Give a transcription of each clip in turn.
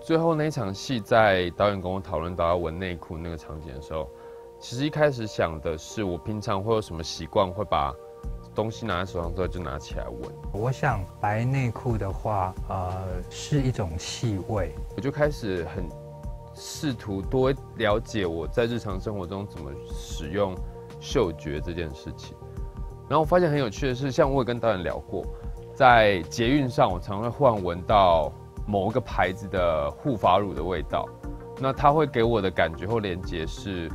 最后那一场戏，在导演跟我讨论到要闻内裤那个场景的时候，其实一开始想的是，我平常会有什么习惯，会把东西拿在手上之后就拿起来闻。我想白内裤的话，呃，是一种气味。我就开始很试图多了解我在日常生活中怎么使用嗅觉这件事情。然后我发现很有趣的是，像我也跟导演聊过，在捷运上，我常会忽然闻到某一个牌子的护发乳的味道。那它会给我的感觉或连接是，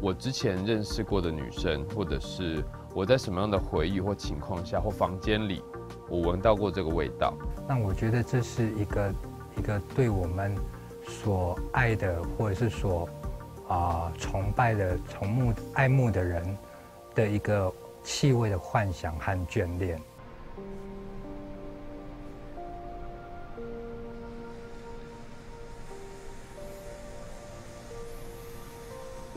我之前认识过的女生，或者是我在什么样的回忆或情况下或房间里，我闻到过这个味道。那我觉得这是一个一个对我们所爱的，或者是所啊、崇拜的、崇慕、爱慕的人的一个气味的幻想和眷恋。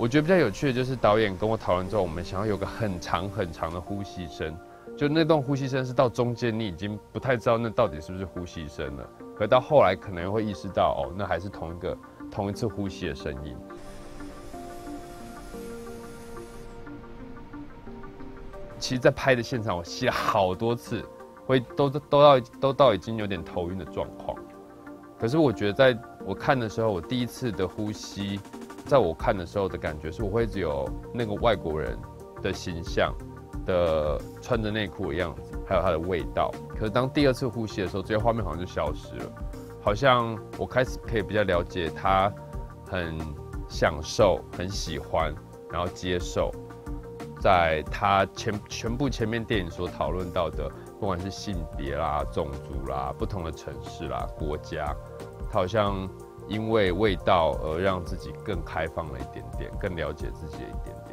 我觉得比较有趣的就是导演跟我讨论之后，我们想要有个很长很长的呼吸声，就那段呼吸声是到中间你已经不太知道那到底是不是呼吸声了，可到后来可能会意识到哦，那还是同一个同一次呼吸的声音。其实，在拍的现场，我吸了好多次，会都都都到都到已经有点头晕的状况。可是我觉得，在我看的时候，我第一次的呼吸，在我看的时候的感觉是，我会只有那个外国人的形象的穿着内裤的样子，还有他的味道。可是当第二次呼吸的时候，这些画面好像就消失了，好像我开始可以比较了解他很享受、很喜欢，然后接受，在他前全部前面电影所讨论到的，不管是性别啦、种族啦、不同的城市啦、国家，他好像因为味道而让自己更开放了一点点，更了解自己的一点点。